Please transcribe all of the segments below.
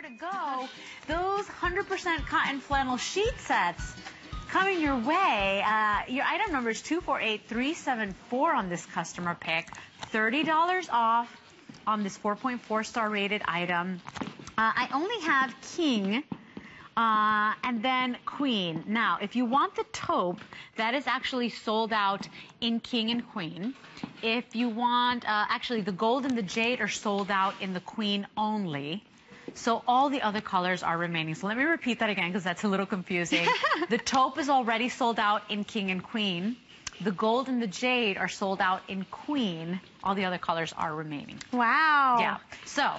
more to go. Those 100% cotton flannel sheet sets coming your way. Uh, your item number is 248374 on this customer pick. $30 off on this 4.4 star rated item. Uh, I only have King. Uh, and then Queen. Now, if you want the taupe, that is actually sold out in King and Queen. If you want, uh, actually, the gold and the jade are sold out in the Queen only. So all the other colors are remaining. So let me repeat that again because that's a little confusing. the taupe is already sold out in King and Queen. The gold and the jade are sold out in Queen. All the other colors are remaining. Wow. Yeah. So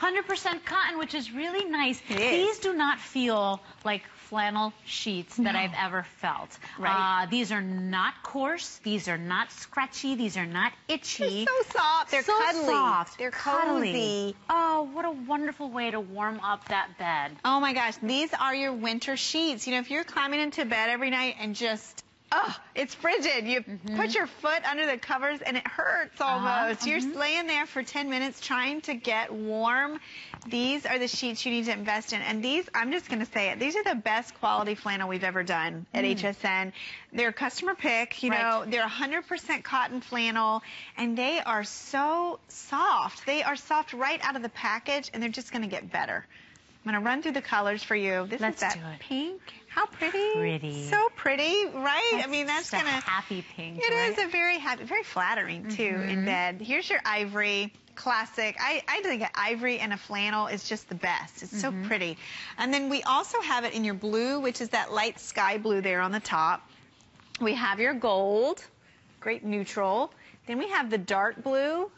100% cotton, which is really nice. It is. These do not feel like flannel sheets that I've ever felt. Right. Uh, these are not coarse. These are not scratchy. These are not itchy. They're so soft. They're so cuddly. soft. They're cuddly. cozy. Oh, what a wonderful way to warm up that bed. Oh my gosh, these are your winter sheets. You know, if you're climbing into bed every night and just, oh, it's frigid. You mm-hmm. put your foot under the covers and it hurts uh-huh, almost. You're mm-hmm. laying there for 10 minutes trying to get warm. These are the sheets you need to invest in. And these, I'm just going to say it, these are the best quality flannel we've ever done at mm. HSN. They're customer pick, you Right. know, they're 100% cotton flannel and they are so soft. They are soft right out of the package and they're just going to get better. I'm going to run through the colors for you. This Let's is that pink. How pretty. Pretty. So pretty, right? I mean, that's going to... happy pink. It is right? a very happy, very flattering too Mm-hmm. in bed. Here's your ivory. Classic. I, I think an ivory and a flannel is just the best. It's so Mm-hmm. pretty. And then we also have it in your blue, which is that light sky blue there on the top. We have your gold, great neutral. Then we have the dark blue.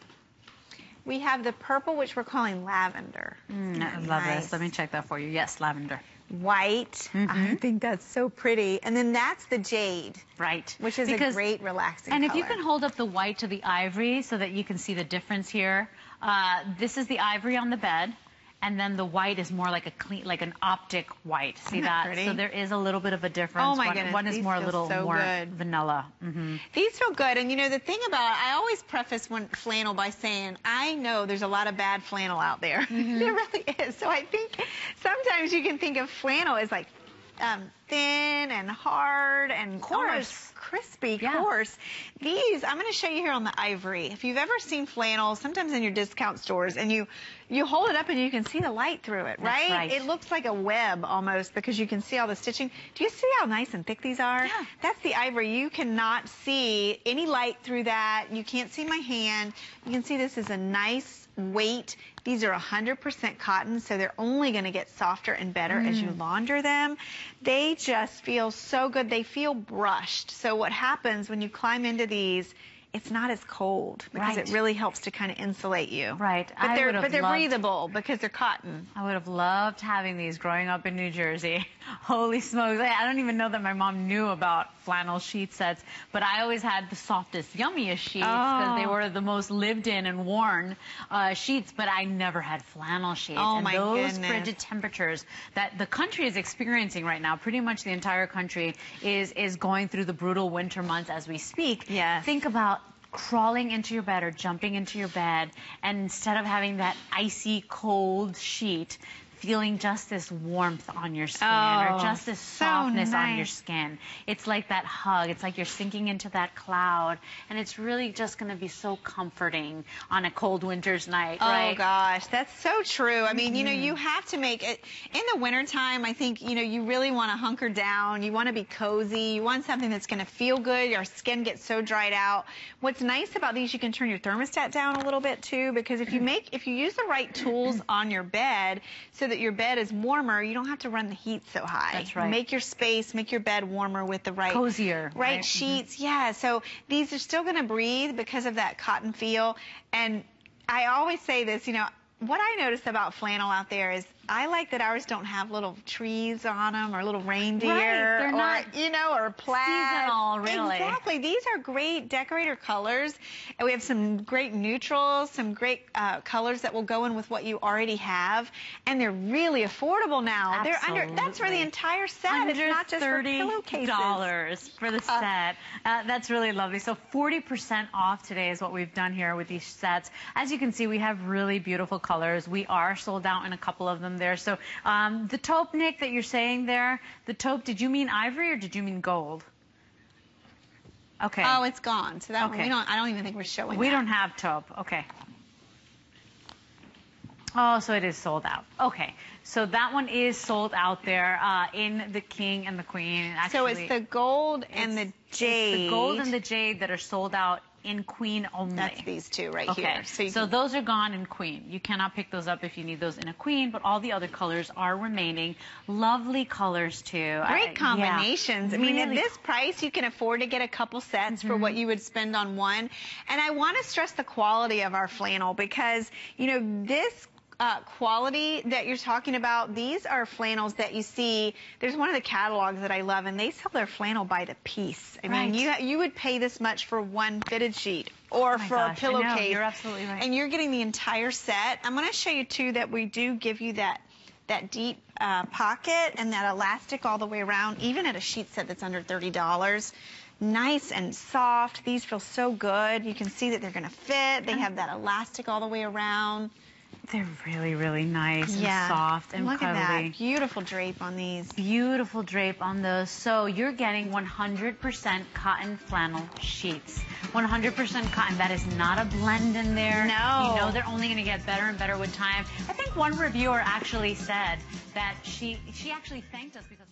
We have the purple, which we're calling lavender. Mm, I love Nice. this. Let me check that for you. Yes, lavender. White. I Mhm. think that's so pretty. And then that's the jade, Right. which is Because- a great relaxing And if you can hold up the white to the ivory so that you can see the difference here. Uh, this is the ivory on the bed. And then the white is more like a clean, like an optic white. See that pretty? So there is a little bit of a difference. Oh my one, goodness, one is these more a little so more good. vanilla. hmm These feel good. And you know, the thing about I always preface one flannel by saying, I know there's a lot of bad flannel out there. Mm-hmm. there really is. So I think sometimes you can think of flannel as like um, thin and hard and Coarse. Crispy, Yeah. coarse. These, I'm going to show you here on the ivory. If you've ever seen flannel, sometimes in your discount stores, and you you hold it up and you can see the light through it, right? right. It looks like a web almost because you can see all the stitching. Do you see how nice and thick these are? Yeah. That's the ivory. You cannot see any light through that. You can't see my hand. You can see this is a nice weight. These are 100% cotton, so they're only going to get softer and better as Mm. you launder them. They just feel so good. They feel brushed. So what happens when you climb into these, it's not as cold because Right. it really helps to kind of insulate you. Right. But I they're but they're loved- breathable because they're cotton. I would have loved having these growing up in New Jersey. Holy smokes. I I don't even know that my mom knew about flannel sheet sets, but I always had the softest, yummiest sheets because they Oh. were the most lived in and worn uh, sheets, but I never had flannel sheets. Oh, and my those goodness. frigid temperatures that the country is experiencing right now, pretty much the entire country is, is going through the brutal winter months as we speak. Yes. Think about crawling into your bed or jumping into your bed and instead of having that icy cold sheet feeling just this warmth on your skin Oh, or just this so softness on your skin it's like that hug it's like you're sinking into that cloud and it's really just going to be so comforting on a cold winter's night oh, right Oh gosh, that's so true. I mean, you know, you mm-hmm. have to make it in the wintertime. I think, you know, you really want to hunker down. You want to be cozy. You want something that's going to feel good. Your skin gets so dried out. What's nice about these, you can turn your thermostat down a little bit too, because if you mm. make, if you use the right tools on your bed so that your bed is warmer, you don't have to run the heat so high. That's right. Make your space, make your bed warmer with the right Cozier, right, right? Mhm. sheets. Yeah, so these are still going to breathe because of that cotton feel. And I always say this, you know, what I notice about flannel out there is I like that ours don't have little trees on them or little reindeer Right, they're or not you know or plaid. seasonal, really. Exactly. These are great decorator colors, and we have some great neutrals, some great uh, colors that will go in with what you already have, and they're really affordable now. They're under. That's for the entire set. Under it's not just for pillowcases. dollars for the set. Uh, that's really lovely. So forty percent off today is what we've done here with these sets. As you can see, we have really beautiful colors. We are sold out in a couple of them there. So um, the taupe, Nick, that you're saying there, the taupe, did you mean ivory or did you mean gold? Okay. Oh, it's gone. So that one, Okay. we don't. I don't even think we're showing. we that. don't have taupe. Okay. Oh, so it is sold out. Okay. So that one is sold out there uh, in the king and the queen. Actually, So it's the gold and the jade. it's jade. the gold and the jade that are sold out in queen only. That's these two right Okay, here. so, you can- those are gone in queen. You cannot pick those up if you need those in a queen, but all the other colors are remaining. Lovely colors too. I- Great yeah, combinations. I mean, at this price, you can afford to get a couple sets for what mm-hmm. you would spend on one. And I want to stress the quality of our flannel because, you know, this uh, quality that you're talking about, these are flannels that you see. There's one of the catalogs that I love, and they sell their flannel by the piece. I Right. mean, you you would pay this much for one fitted sheet or Oh for gosh, a pillowcase. You're absolutely right. And you're getting the entire set. I'm going to show you too that we do give you that that deep uh, pocket and that elastic all the way around, even at a sheet set that's under $30. Nice and soft. These feel so good. You can see that they're going to fit. They have that elastic all the way around. They're really, really nice and soft and Look at that. Beautiful drape on these. Beautiful drape on those. So you're getting 100% cotton flannel sheets. 100% cotton. That is not a blend in there. No. You know they're only going to get better and better with time. I think one reviewer actually said that she she actually thanked us because